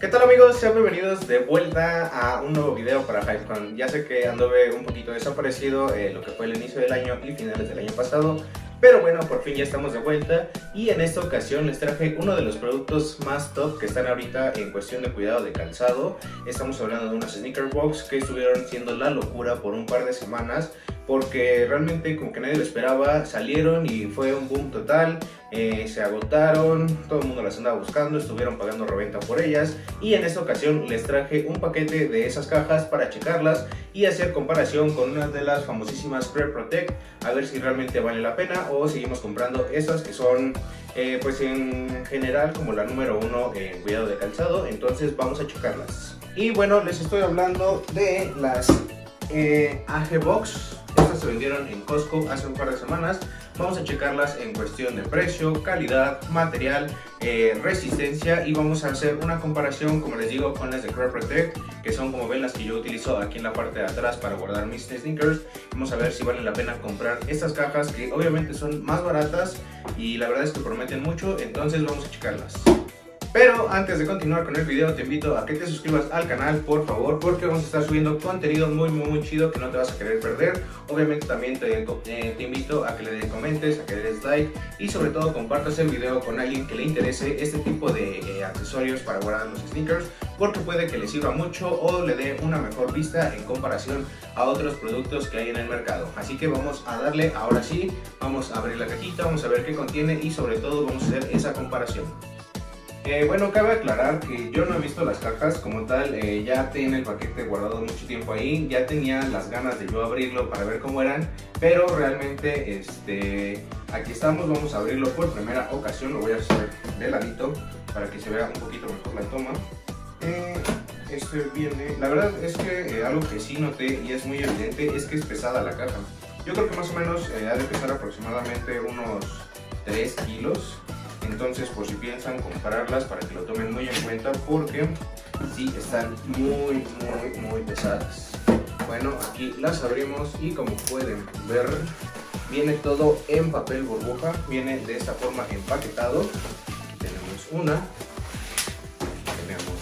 ¿Qué tal amigos? Sean bienvenidos de vuelta a un nuevo video para HypeCon. Ya sé que anduve un poquito desaparecido eh, lo que fue el inicio del año y finales del año pasado, pero bueno, por fin ya estamos de vuelta y en esta ocasión les traje uno de los productos más top que están ahorita en cuestión de cuidado de calzado. Estamos hablando de unas sneaker box que estuvieron siendo la locura por un par de semanas porque realmente como que nadie lo esperaba, salieron y fue un boom total, eh, se agotaron, todo el mundo las andaba buscando, estuvieron pagando reventa por ellas y en esta ocasión les traje un paquete de esas cajas para checarlas y hacer comparación con una de las famosísimas Pre Protect a ver si realmente vale la pena o seguimos comprando estas que son eh, pues en general como la número uno en cuidado de calzado, entonces vamos a checarlas. Y bueno, les estoy hablando de las eh, AG Box se vendieron en Costco hace un par de semanas. Vamos a checarlas en cuestión de precio, calidad, material, eh, resistencia y vamos a hacer una comparación, como les digo, con las de Crop Protect, que son como ven las que yo utilizo aquí en la parte de atrás para guardar mis sneakers. Vamos a ver si vale la pena comprar estas cajas que obviamente son más baratas y la verdad es que prometen mucho, entonces vamos a checarlas. Pero antes de continuar con el video te invito a que te suscribas al canal por favor porque vamos a estar subiendo contenido muy muy muy chido que no te vas a querer perder. Obviamente también te, eh, invito a que le comentes, a que le des like y sobre todo compartas el video con alguien que le interese este tipo de eh, accesorios para guardar los sneakers porque puede que le sirva mucho o le dé una mejor vista en comparación a otros productos que hay en el mercado. Así que vamos a darle ahora sí, vamos a abrir la cajita, vamos a ver qué contiene y sobre todo vamos a hacer esa comparación. Eh, bueno, cabe aclarar que yo no he visto las cajas como tal, eh, ya tenía el paquete guardado mucho tiempo ahí, ya tenía las ganas de yo abrirlo para ver cómo eran, pero realmente este, aquí estamos, vamos a abrirlo por primera ocasión, lo voy a hacer de ladito para que se vea un poquito mejor la toma. Eh, este viene, la verdad es que algo que sí noté y es muy evidente es que es pesada la caja. Yo creo que más o menos ha de pesar aproximadamente unos 3 kilos entonces, por si piensan comprarlas, para que lo tomen muy en cuenta, porque sí están muy, muy, muy pesadas. Bueno, aquí las abrimos y como pueden ver, viene todo en papel burbuja. Viene de esta forma empaquetado. Tenemos una, tenemos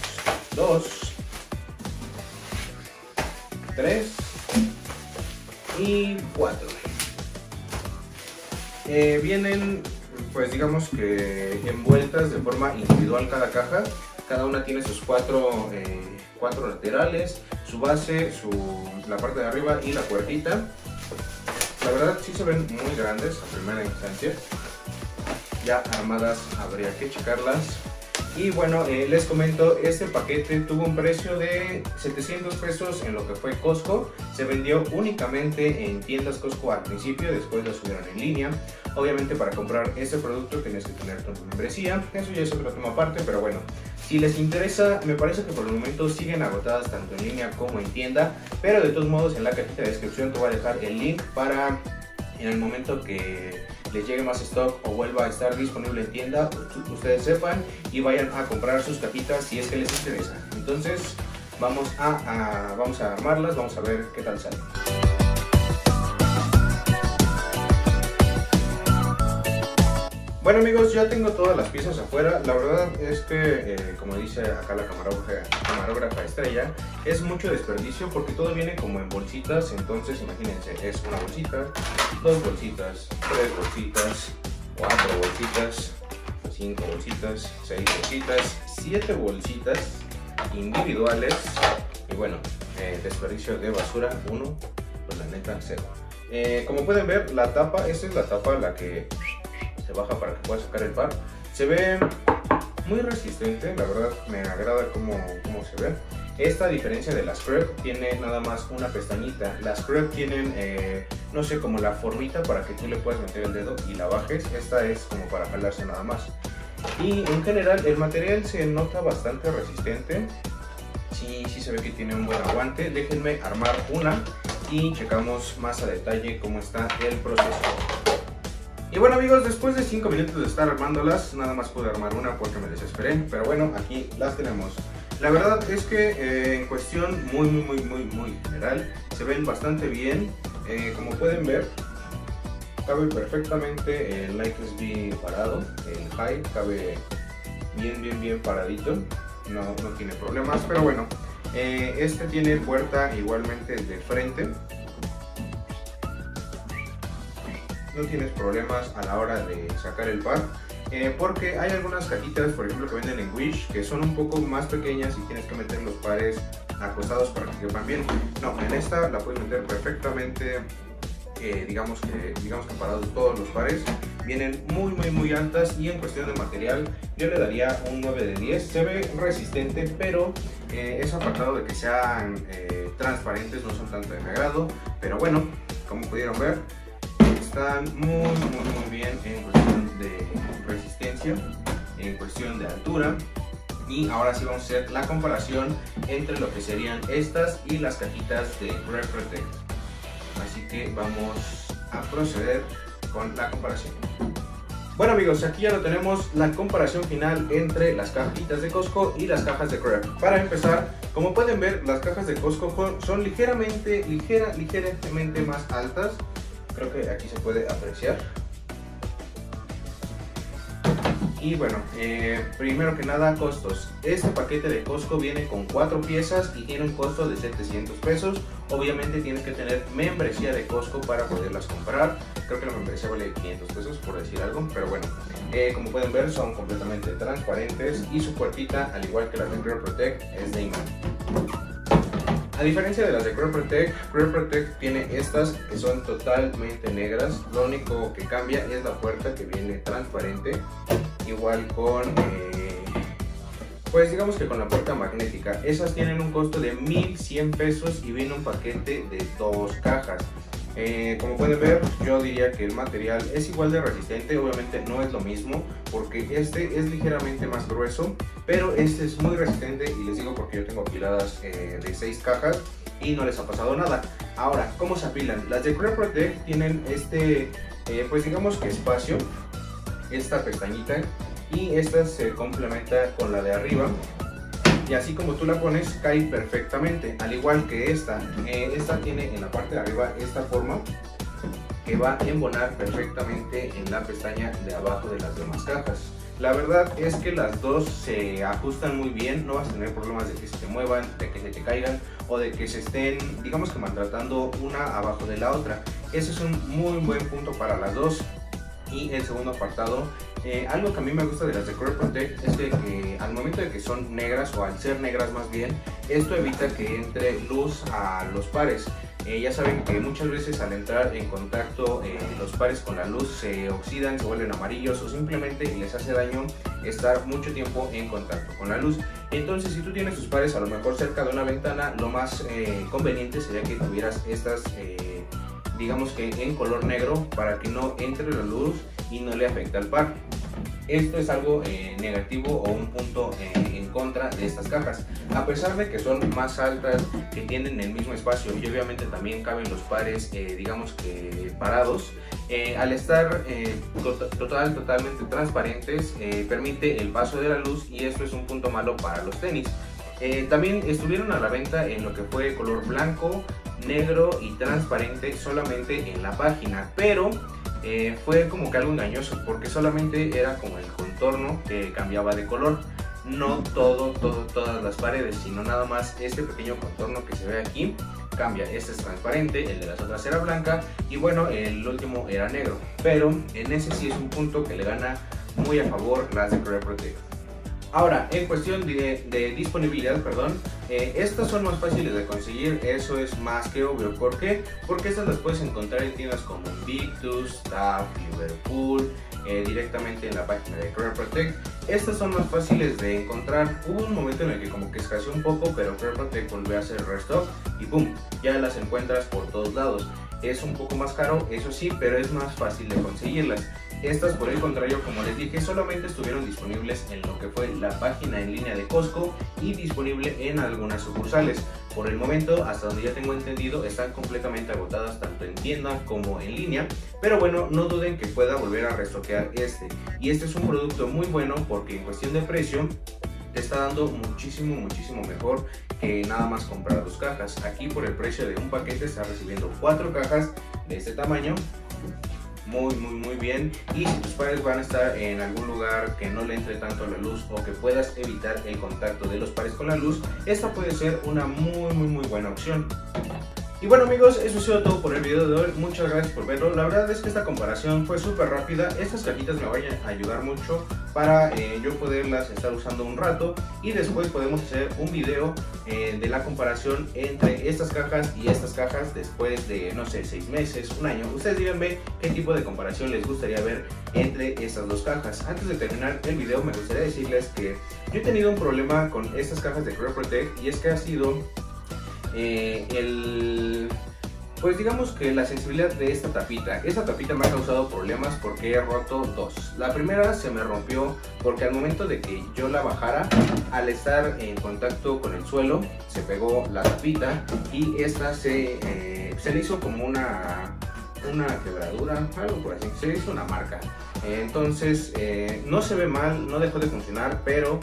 dos, tres y cuatro. Eh, vienen pues digamos que envueltas de forma individual cada caja. Cada una tiene sus cuatro, eh, cuatro laterales, su base, su, la parte de arriba y la puertita. La verdad sí se ven muy grandes a primera instancia. Ya armadas habría que checarlas. Y bueno, eh, les comento, este paquete tuvo un precio de 700 pesos en lo que fue Costco. Se vendió únicamente en tiendas Costco al principio, después lo subieron en línea. Obviamente para comprar este producto tienes que tener tu membresía, eso ya es otro tema aparte, pero bueno. Si les interesa, me parece que por el momento siguen agotadas tanto en línea como en tienda, pero de todos modos en la cajita de descripción te voy a dejar el link para en el momento que les llegue más stock o vuelva a estar disponible en tienda, ustedes sepan y vayan a comprar sus cajitas si es que les interesa. Entonces vamos a, vamos a armarlas, vamos a ver qué tal sale. Bueno amigos, ya tengo todas las piezas afuera. La verdad es que, eh, como dice acá la camarógrafa, camarógrafa estrella, es mucho desperdicio porque todo viene como en bolsitas. Entonces imagínense, es una bolsita, dos bolsitas, tres bolsitas, cuatro bolsitas, cinco bolsitas, seis bolsitas, siete bolsitas individuales. Y bueno, eh, desperdicio de basura, uno, pues la neta, cero. Eh, como pueden ver, la tapa, esta es la tapa la que baja para que pueda sacar el par. Se ve muy resistente, la verdad me agrada cómo, cómo se ve. Esta a diferencia de las Crep tiene nada más una pestañita. Las Crep tienen, eh, no sé, como la formita para que tú le puedas meter el dedo y la bajes. Esta es como para jalarse nada más. Y en general el material se nota bastante resistente. Sí, sí se ve que tiene un buen aguante. Déjenme armar una y checamos más a detalle cómo está el proceso. Y bueno amigos, después de 5 minutos de estar armándolas, nada más pude armar una porque me desesperé, pero bueno, aquí las tenemos. La verdad es que eh, en cuestión muy, muy, muy, muy, muy general, se ven bastante bien. Eh, como pueden ver, cabe perfectamente el Nike SB parado, el High cabe bien, bien, bien paradito, no, no tiene problemas, pero bueno, eh, este tiene puerta igualmente de frente, no tienes problemas a la hora de sacar el par. Eh, porque hay algunas cajitas, por ejemplo, que venden en Wish, que son un poco más pequeñas y tienes que meter los pares acostados para que quepan bien. No, en esta la puedes meter perfectamente, eh, digamos, que, digamos que parados todos los pares. Vienen muy, muy, muy altas y en cuestión de material yo le daría un 9 de 10. Se ve resistente, pero eh, apartado de que sean transparentes, no son tanto de mi agrado. Pero bueno, como pudieron ver, están muy, muy, muy bien en cuestión de resistencia, en cuestión de altura. Y ahora sí vamos a hacer la comparación entre lo que serían estas y las cajitas de Grab Protect. Así que vamos a proceder con la comparación. Bueno amigos, aquí ya lo tenemos la comparación final entre las cajitas de Costco y las cajas de Crab. Para empezar, como pueden ver, las cajas de Costco son ligeramente, ligera, ligeramente más altas creo que aquí se puede apreciar y bueno, eh, primero que nada costos. Este paquete de Costco viene con cuatro piezas y tiene un costo de 700 pesos. Obviamente tienes que tener membresía de Costco para poderlas comprar. Creo que la membresía vale 500 pesos por decir algo, pero bueno. Eh, como pueden ver son completamente transparentes y su puertita, al igual que la de Protect, es de imán. A diferencia de las de Crop Protect, Protect tiene estas que son totalmente negras. Lo único que cambia es la puerta que viene transparente. Igual con, eh, pues digamos que con la puerta magnética. Esas tienen un costo de 1100 pesos y viene un paquete de dos cajas. Eh, como pueden ver, yo diría que el material es igual de resistente, obviamente no es lo mismo, porque este es ligeramente más grueso, pero este es muy resistente y les digo porque yo tengo apiladas eh, de 6 cajas y no les ha pasado nada. Ahora, ¿cómo se apilan? Las de Crep Protect tienen este, eh, pues digamos que espacio, esta pestañita, y esta se complementa con la de arriba y así como tú la pones cae perfectamente. Al igual que esta eh, esta tiene en la parte de arriba esta forma que va a embonar perfectamente en la pestaña de abajo de las demás cajas. La verdad es que las dos se ajustan muy bien. No vas a tener problemas de que se te muevan de que se te caigan o de que se estén digamos que maltratando una abajo de la otra. Ese es un muy buen punto para las dos y el segundo apartado eh, algo que a mí me gusta de las de Core Protect es que al momento de que son negras o al ser negras más bien, esto evita que entre luz a los pares. Eh, ya saben que muchas veces al entrar en contacto eh, los pares con la luz se oxidan, se vuelven amarillos o simplemente les hace daño estar mucho tiempo en contacto con la luz. Entonces si tú tienes tus pares a lo mejor cerca de una ventana, lo más conveniente sería que tuvieras estas digamos que en color negro para que no entre la luz y no le afecte al par. Esto es algo eh, negativo o un punto eh, en contra de estas cajas. A pesar de que son más altas, que tienen el mismo espacio y obviamente también caben los pares, eh, digamos que parados, al estar total, totalmente transparentes, permite el paso de la luz y esto es un punto malo para los tenis. También estuvieron a la venta en lo que fue color blanco, negro y transparente solamente en la página, pero eh, fue como que algo engañoso porque solamente era como el contorno que cambiaba de color. No todo, todo, todas las paredes, sino nada más este pequeño contorno que se ve aquí cambia. Este es transparente, el de las otras era blanca y bueno, el último era negro. Pero en ese sí es un punto que le gana muy a favor las de Creo Protect. Ahora, en cuestión de, disponibilidad, perdón, eh, estas son más fáciles de conseguir, eso es más que obvio. ¿Por qué? Porque estas las puedes encontrar en tiendas como Victus, TAF, Liverpool, eh, directamente en la página de Career Protect. Estas son más fáciles de encontrar. Hubo un momento en el que como que escaseó un poco, pero Career Protect volvió a hacer restock y ¡pum! Ya las encuentras por todos lados. Es un poco más caro, eso sí, pero es más fácil de conseguirlas. Estas, por el contrario, como les dije, solamente estuvieron disponibles en lo que fue la página en línea de Costco y disponible en algunas sucursales. Por el momento, hasta donde ya tengo entendido, están completamente agotadas tanto en tienda como en línea. Pero bueno, no duden que pueda volver a restoquear este. Y este es un producto muy bueno porque en cuestión de precio te está dando muchísimo, muchísimo mejor que nada más comprar dos cajas. Aquí por el precio de un paquete está recibiendo cuatro cajas de este tamaño muy muy muy bien y si tus pares van a estar en algún lugar que no le entre tanto la luz o que puedas evitar el contacto de los pares con la luz, esta puede ser una muy muy muy buena opción. Y bueno amigos, eso ha sido todo por el video de hoy, muchas gracias por verlo, la verdad es que esta comparación fue súper rápida, estas cajitas me van a ayudar mucho para eh, yo poderlas estar usando un rato. Y después podemos hacer un video eh, de la comparación entre estas cajas y estas cajas después de no sé, 6 meses, un año, ustedes díganme qué tipo de comparación les gustaría ver entre estas dos cajas. Antes de terminar el video me gustaría decirles que yo he tenido un problema con estas cajas de Creo Protect y es que ha sido eh, el pues digamos que la sensibilidad de esta tapita. Esta tapita me ha causado problemas porque he roto dos. La primera se me rompió porque al momento de que yo la bajara, al estar en contacto con el suelo, se pegó la tapita y esta se, eh, se le hizo como una, una quebradura, algo por así, se hizo una marca. Entonces eh, no se ve mal, no dejó de funcionar, pero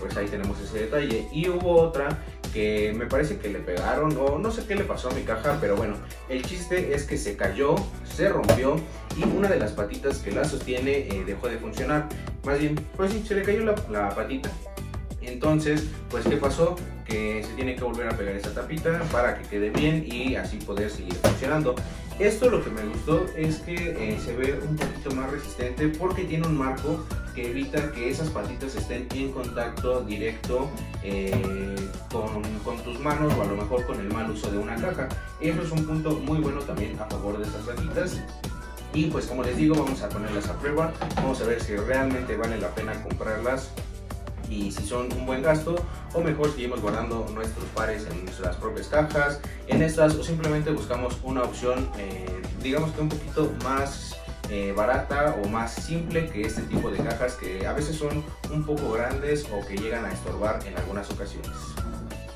pues ahí tenemos ese detalle. Y hubo otra que me parece que le pegaron o no sé qué le pasó a mi caja, pero bueno, el chiste es que se cayó, se rompió y una de las patitas que la sostiene eh, dejó de funcionar. Más bien, pues sí, se le cayó la, la patita. Entonces, pues ¿qué pasó? Que se tiene que volver a pegar esa tapita para que quede bien y así poder seguir funcionando. Esto lo que me gustó es que eh, se ve un poquito más resistente porque tiene un marco que evita que esas patitas estén en contacto directo eh, con, tus manos o a lo mejor con el mal uso de una caja. Eso es un punto muy bueno también a favor de estas patitas. Y pues como les digo, vamos a ponerlas a prueba. Vamos a ver si realmente vale la pena comprarlas y si son un buen gasto o mejor seguimos guardando nuestros pares en nuestras propias cajas, en estas o simplemente buscamos una opción eh, digamos que un poquito más eh, barata o más simple que este tipo de cajas que a veces son un poco grandes o que llegan a estorbar en algunas ocasiones.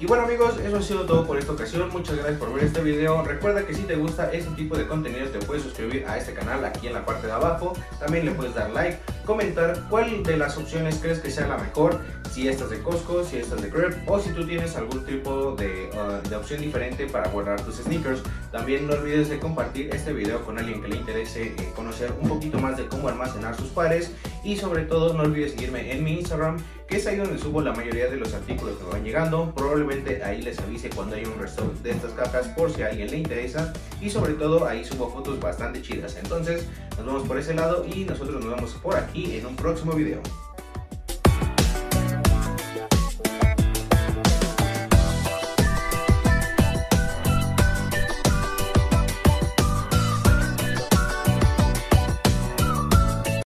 Y bueno amigos, eso ha sido todo por esta ocasión. Muchas gracias por ver este video. Recuerda que si te gusta este tipo de contenido te puedes suscribir a este canal aquí en la parte de abajo. También le puedes dar like, comentar cuál de las opciones crees que sea la mejor. Si esta es de Costco, si esta es de Crep o si tú tienes algún tipo de, uh, de opción diferente para guardar tus sneakers. También no olvides de compartir este video con alguien que le interese eh, conocer un poquito más de cómo almacenar sus pares. Y sobre todo no olvides seguirme en mi Instagram que es ahí donde subo la mayoría de los artículos que me van llegando. Probablemente ahí les avise cuando hay un resto de estas cajas por si a alguien le interesa. Y sobre todo ahí subo fotos bastante chidas. Entonces nos vemos por ese lado y nosotros nos vemos por en un próximo video.